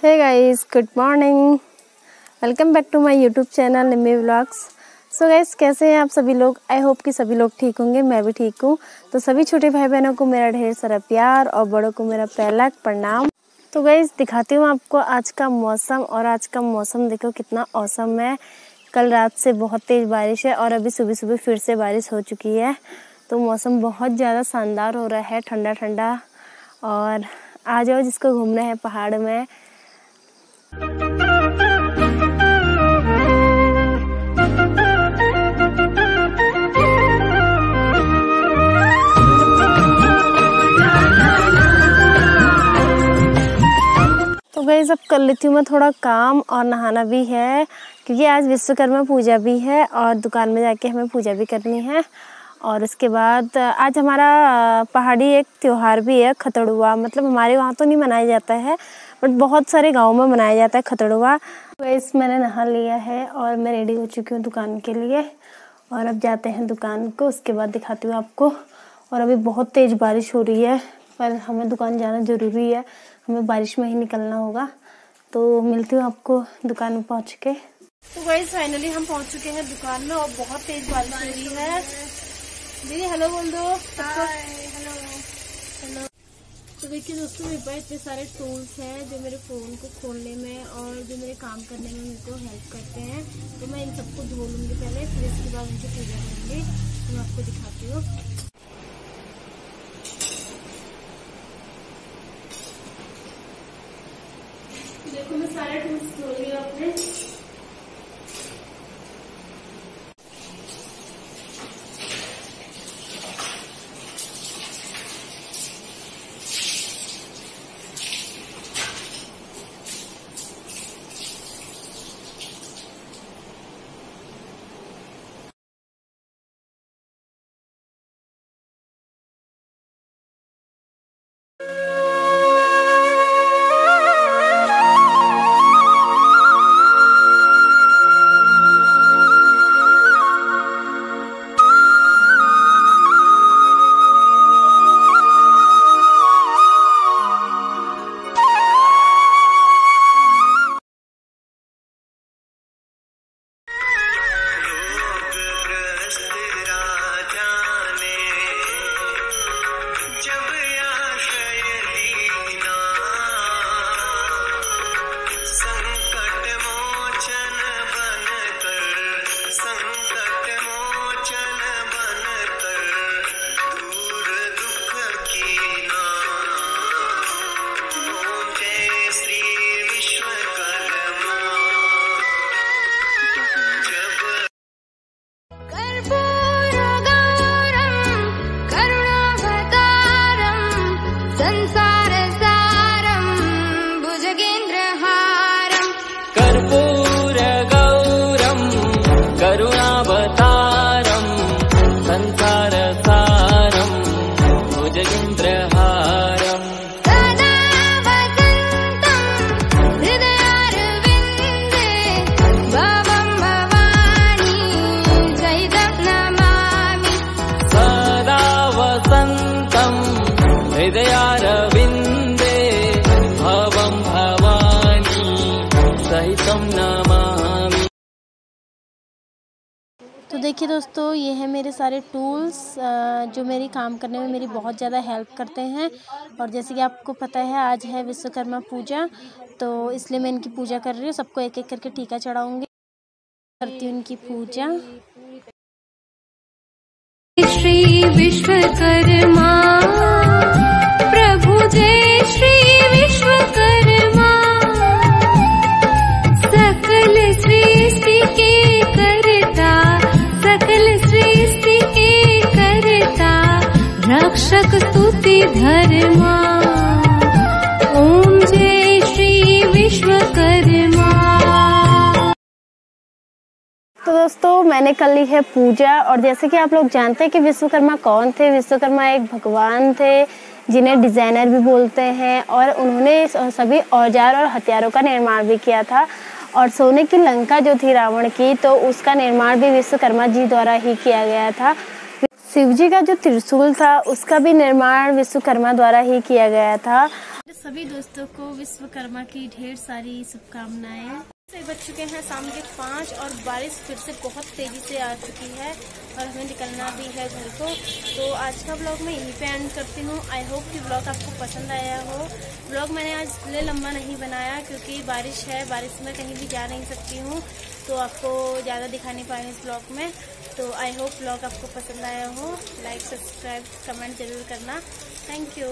है guys good morning welcome back to my YouTube channel Nimmi vlogs so guys कैसे हैं आप सभी लोग? आई होप कि सभी लोग ठीक होंगे, मैं भी ठीक हूँ। तो सभी छोटे भाई बहनों को मेरा ढेर सारा प्यार और बड़ों को मेरा पहला प्रणाम। तो गाइस दिखाती हूँ आपको आज का मौसम और आज का मौसम देखो कितना औसम है। कल रात से बहुत तेज़ बारिश है और अभी सुबह सुबह फिर से बारिश हो चुकी है। तो मौसम बहुत ज़्यादा शानदार हो रहा है ठंडा ठंडा और आ जाओ जिसको घूमना है पहाड़ में तो गई अब कर लेती हूँ मैं, थोड़ा काम और नहाना भी है, क्योंकि आज विश्वकर्मा पूजा भी है और दुकान में जाके हमें पूजा भी करनी है। और उसके बाद, आज हमारा पहाड़ी एक त्यौहार भी है, खतड़ुआ मतलब हमारे वहाँ तो नहीं मनाया जाता है बट बहुत सारे गाँव में मनाया जाता है खतड़वा वैस मैंने नहा लिया है और मैं रेडी हो चुकी हूँ दुकान के लिए। और अब जाते हैं दुकान को उसके बाद दिखाती हूँ आपको। और अभी बहुत तेज़ बारिश हो रही है पर हमें दुकान जाना ज़रूरी है। हमें बारिश में ही निकलना होगा। तो मिलती हूँ आपको दुकान में पहुँच के। तो भाई फाइनली हम पहुँच चुके हैं दुकान में और बहुत तेज़ बारिश हो रही है। दीदी हेलो बोल दो। देखिए दोस्तों मेरे पास इतने सारे टूल्स हैं जो मेरे फ़ोन को खोलने में और जो मेरे काम करने में मेरे को हेल्प करते हैं। तो मैं इन सबको धो लूँगी पहले, फिर इसके बाद उनको पूजा करेंगे। तो मैं आपको दिखाती हूँ। देखो, मैं सारे टूल्स धो लिया अपने 站在 देखिए दोस्तों, ये है मेरे सारे टूल्स जो मेरी काम करने में मेरी बहुत ज़्यादा हेल्प करते हैं। और जैसे कि आपको पता है, आज है विश्वकर्मा पूजा तो इसलिए मैं इनकी पूजा कर रही हूँ। सबको एक एक करके टीका चढ़ाऊँगी। करती हूँ इनकी पूजा। श्री विश्वकर्मा धर्मा। जय श्री विश्वकर्मा। तो दोस्तों, मैंने कर ली है पूजा, और जैसे कि आप लोग जानते हैं कि विश्वकर्मा कौन थे? विश्वकर्मा एक भगवान थे, जिन्हें डिज़ाइनर भी बोलते हैं, और उन्होंने सभी औज़ार और हथियारों का निर्माण भी किया था। और सोने की लंका जो थी रावण की तो उसका निर्माण भी विश्वकर्मा जी द्वारा ही किया गया था। शिव जी का जो त्रिशूल था, उसका भी निर्माण विश्वकर्मा द्वारा ही किया गया था। सभी दोस्तों को विश्वकर्मा की ढेर सारी शुभकामनाएँ। से बज चुके हैं शाम के पाँच और बारिश फिर से बहुत तेज़ी से आ चुकी है और हमें निकलना भी है घर को। तो आज का ब्लॉग मैं यहीं पे एंड करती हूँ। आई होप कि ब्लॉग आपको पसंद आया हो। ब्लॉग मैंने आज इसलिए लंबा नहीं बनाया क्योंकि बारिश है, बारिश में कहीं भी जा नहीं सकती हूँ। तो आपको ज़्यादा दिखा नहीं पाए इस ब्लॉग में। तो आई होप ब्लॉग आपको पसंद आया हो। लाइक सब्सक्राइब कमेंट ज़रूर करना। Thank you